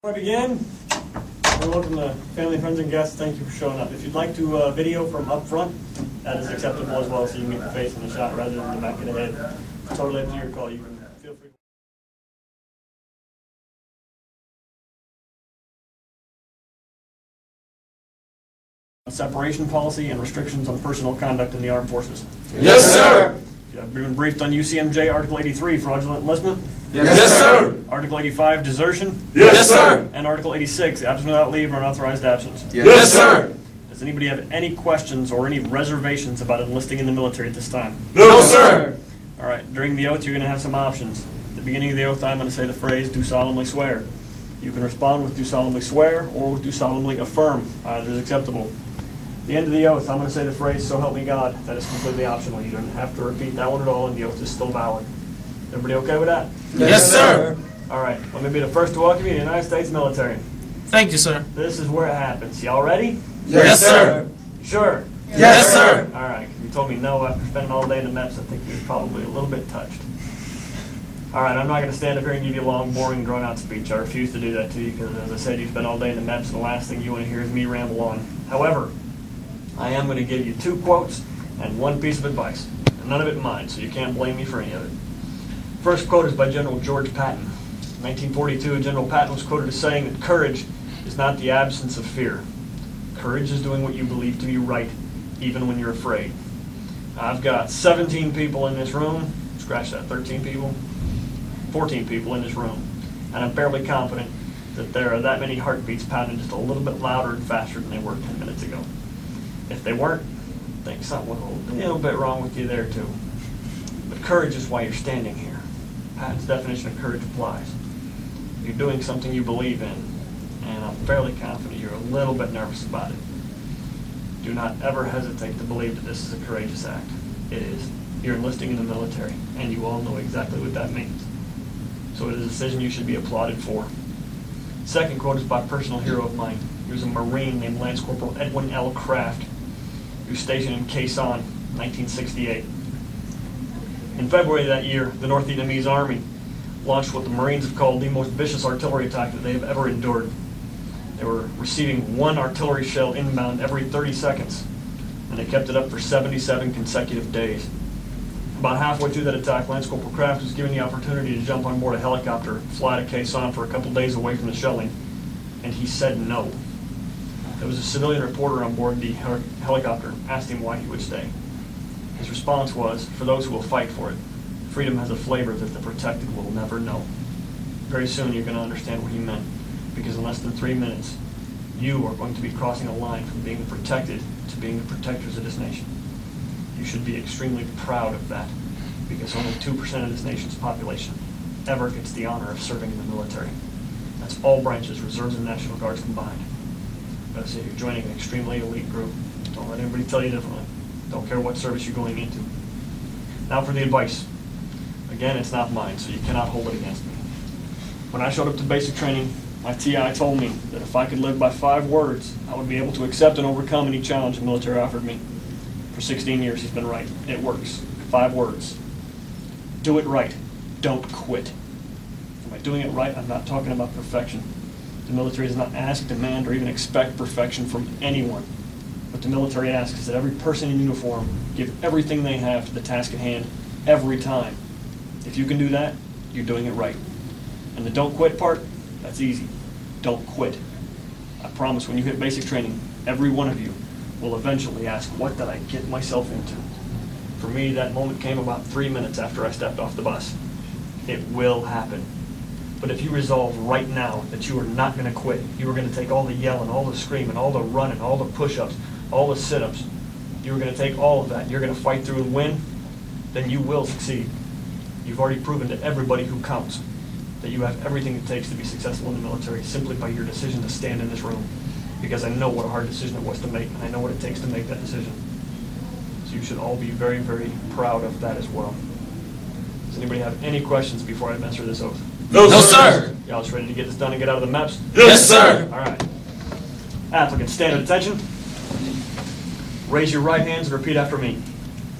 Before I begin, we're welcome to family, friends, and guests. Thank you for showing up. If you'd like to uh, video from up front, that is acceptable as well, so you can get the face in the shot rather than the back of the head. Totally up to your call. You can feel free. Separation policy and restrictions on personal conduct in the armed forces. Yes, sir. You have been briefed on UCMJ Article 83, fraudulent enlistment, Yes, sir. Article 85, desertion, Yes, sir. and Article 86, absence without leave or unauthorized absence. Yes, sir. Does anybody have any questions or any reservations about enlisting in the military at this time? No, sir. All right, during the oath, you're going to have some options. At the beginning of the oath, I'm going to say the phrase, do solemnly swear. You can respond with do solemnly swear or with do solemnly affirm. Uh, Either is acceptable. At the end of the oath, I'm going to say the phrase, so help me God. That is completely optional. You don't have to repeat that one at all, and the oath is still valid. Everybody okay with that? Yes, sir. All right, let me be the first to welcome you to the United States military. Thank you, sir. This is where it happens. Y'all ready? Yes, sir. Sure. Yes, sir. All right. You told me no after spending all day in the MEPS. I think you're probably a little bit touched. All right. I'm not going to stand up here and give you a long, boring, drawn-out speech. I refuse to do that to you because, as I said, you've spent all day in the MEPS, and the last thing you want to hear is me ramble on. However, I am going to give you two quotes and one piece of advice. And none of it mine, so you can't blame me for any of it. First quote is by General George Patton. 1942, General Patton was quoted as saying that courage is not the absence of fear. Courage is doing what you believe to be right, even when you're afraid. I've got 17 people in this room, scratch that, 13 people, 14 people in this room, and I'm fairly confident that there are that many heartbeats pounding just a little bit louder and faster than they were 10 minutes ago. If they weren't, I think something a little bit wrong with you there too. But courage is why you're standing here. Patton's definition of courage applies. You're doing something you believe in, and I'm fairly confident you're a little bit nervous about it. Do not ever hesitate to believe that this is a courageous act. It is. You're enlisting in the military, and you all know exactly what that means. So it is a decision you should be applauded for. Second quote is by a personal hero of mine. He was a Marine named Lance Corporal Edwin L. Kraft, who was stationed in Khe Sanh, 1968. In February of that year, the North Vietnamese Army launched what the Marines have called the most vicious artillery attack that they have ever endured. They were receiving one artillery shell inbound every 30 seconds, and they kept it up for 77 consecutive days. About halfway through that attack, Lance Corporal Kraft was given the opportunity to jump on board a helicopter, fly to Quezon for a couple days away from the shelling, and he said no. There was a civilian reporter on board the helicopter, asked him why he would stay. His response was, for those who will fight for it, freedom has a flavor that the protected will never know. Very soon you're going to understand what he meant, because in less than three minutes, you are going to be crossing a line from being the protected to being the protectors of this nation. You should be extremely proud of that, because only 2% of this nation's population ever gets the honor of serving in the military. That's all branches, reserves and National Guards combined. But say you're joining an extremely elite group. Don't let anybody tell you differently. Don't care what service you're going into. Now for the advice. Again, it's not mine, so you cannot hold it against me. When I showed up to basic training, my TI told me that if I could live by five words, I would be able to accept and overcome any challenge the military offered me. For 16 years, he's been right. It works. Five words. Do it right. Don't quit. Am I doing it right, I'm not talking about perfection. The military does not ask, demand, or even expect perfection from anyone. What the military asks is that every person in uniform give everything they have to the task at hand every time. If you can do that, you're doing it right. And the don't quit part, that's easy. Don't quit. I promise when you hit basic training, every one of you will eventually ask, what did I get myself into? For me, that moment came about three minutes after I stepped off the bus. It will happen. But if you resolve right now that you are not going to quit, you are going to take all the yelling, all the screaming, all the running, all the push-ups, all the sit-ups, you are going to take all of that, you're going to fight through and win, then you will succeed. You've already proven to everybody who counts that you have everything it takes to be successful in the military simply by your decision to stand in this room. Because I know what a hard decision it was to make, and I know what it takes to make that decision. So you should all be very, very proud of that as well. Does anybody have any questions before I administer this oath? No, sir. Y'all just ready to get this done and get out of the MEPS? Yes, sir. All right. Applicants, stand at attention. Raise your right hands and repeat after me.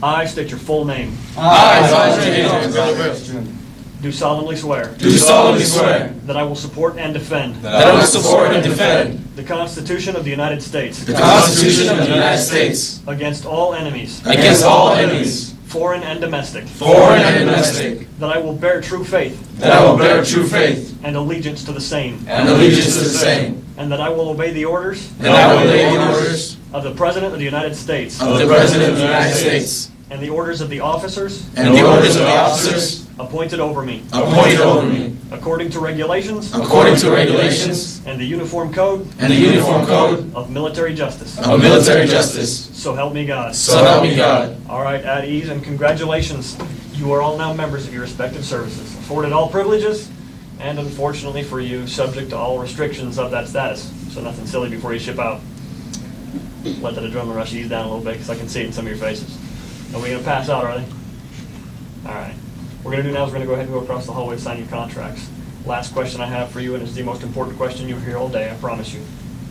I state your full name. I, Sergeant James Christian, do solemnly swear do solemnly swear that I will support and defend that I will support and defend the Constitution of the United States the Constitution of the United States against all enemies, against all enemies, foreign and domestic, foreign and domestic, that I will bear true faith. That I will bear true faith. And allegiance to the same, and allegiance to the same, and that I will obey the orders. And I will obey the orders. Of the President of the United States. Of the President of the United States. And the orders of the officers. And the orders of the officers appointed over me, appointed over me, according to regulations according to regulations and the Uniform Code and the Uniform Code of Military Justice. of Military Justice. So help me God. So help me God. All right, at ease, and congratulations. You are all now members of your respective services, afforded all privileges, and unfortunately for you, subject to all restrictions of that status. So nothing silly before you ship out. Let that adrenaline rush ease down a little bit, because I can see it in some of your faces. Are we gonna pass out, are they? All right. What we're gonna do now is we're gonna go ahead and go across the hallway, sign your contracts. Last question I have for you, and it's the most important question you'll hear all day, I promise you.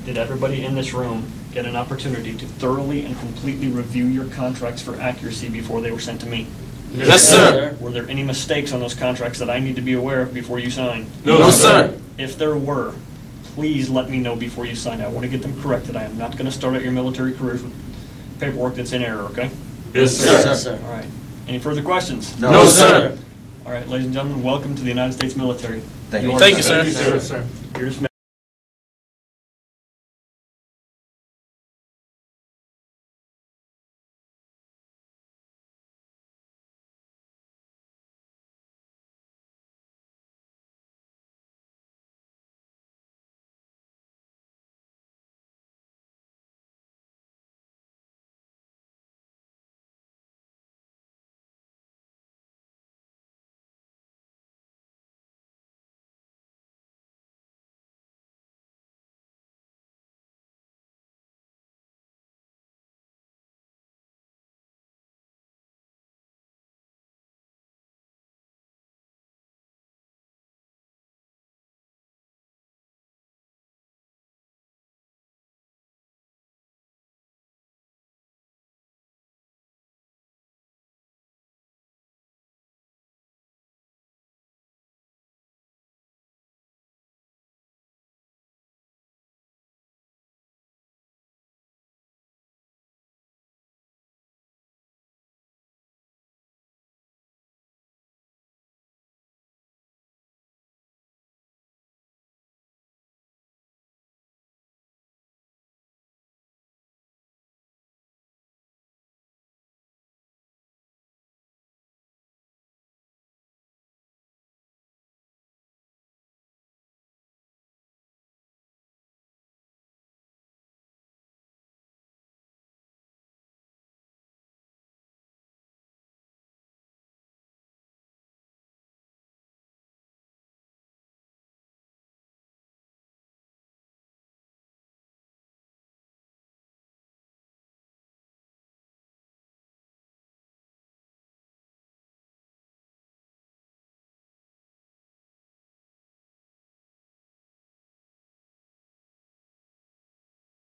Did everybody in this room get an opportunity to thoroughly and completely review your contracts for accuracy before they were sent to me? Yes, sir. Were there any mistakes on those contracts that I need to be aware of before you sign? No, sir. If there were, please let me know before you sign. I want to get them corrected. I am not going to start out your military careers with paperwork that's in error, okay? Yes, sir. yes, sir. All right. Any further questions? No, sir. All right, ladies and gentlemen, welcome to the United States military. Thank You you. are Thank you, sir. dismissed. You're dismissed.